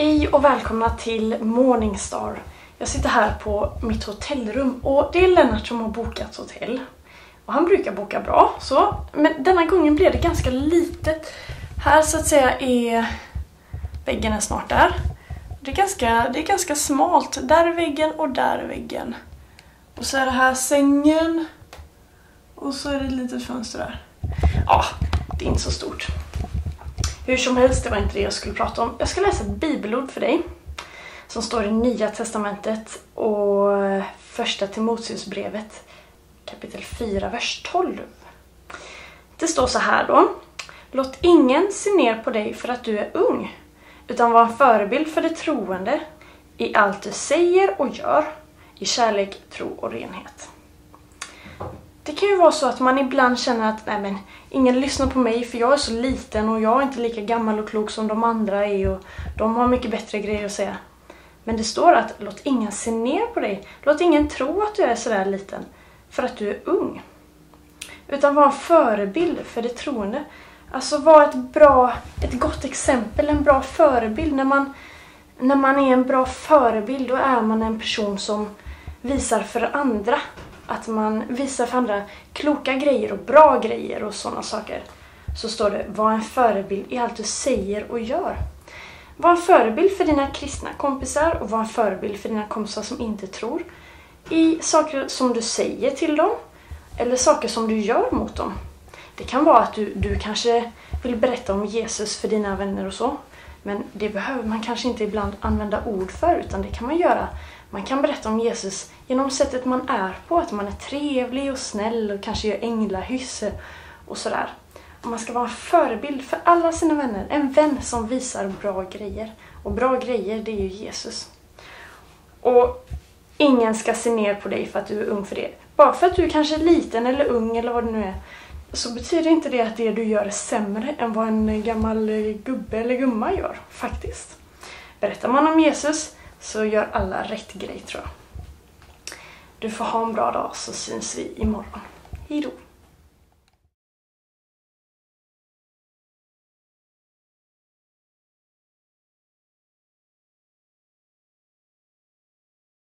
Hej och välkomna till Morningstar. Jag sitter här på mitt hotellrum och det är Lennart som har bokat hotell. Och han brukar boka bra, så. Men denna gången blev det ganska litet. Här så att säga är väggen är snart där. Det är, ganska, det är ganska smalt. Där är väggen och där är väggen. Och så är det här sängen. Och så är det ett litet fönster där. Ja, det är inte så stort. Hur som helst, det var inte det jag skulle prata om. Jag ska läsa ett bibelord för dig. Som står i Nya Testamentet och Första Timoteusbrevet kapitel 4, vers 12. Det står så här då. Låt ingen se ner på dig för att du är ung, utan var en förebild för de troende i allt du säger och gör, i kärlek, tro och renhet. Det kan ju vara så att man ibland känner att nej men, ingen lyssnar på mig för jag är så liten och jag är inte lika gammal och klok som de andra är och de har mycket bättre grejer att säga. Men det står att låt ingen se ner på dig. Låt ingen tro att du är sådär liten för att du är ung. Utan var en förebild för det troende. Alltså var ett bra, ett gott exempel, en bra förebild. När man, när man är en bra förebild då är man en person som visar för andra att man visar för andra kloka grejer och bra grejer och sådana saker. Så står det, var en förebild i allt du säger och gör. Var en förebild för dina kristna kompisar och var en förebild för dina kompisar som inte tror. I saker som du säger till dem eller saker som du gör mot dem. Det kan vara att du, du kanske vill berätta om Jesus för dina vänner och så. Men det behöver man kanske inte ibland använda ord för utan det kan man göra man kan berätta om Jesus genom sättet man är på, att man är trevlig och snäll och kanske gör änglahyss och sådär. Och man ska vara en förebild för alla sina vänner, en vän som visar bra grejer. Och bra grejer, det är ju Jesus. Och ingen ska se ner på dig för att du är ung för det. Bara för att du kanske är liten eller ung eller vad det nu är, så betyder inte det att det du gör är sämre än vad en gammal gubbe eller gumma gör, faktiskt. Berättar man om Jesus så gör alla rätt grej tror jag. Du får ha en bra dag så syns vi imorgon. Hejdå!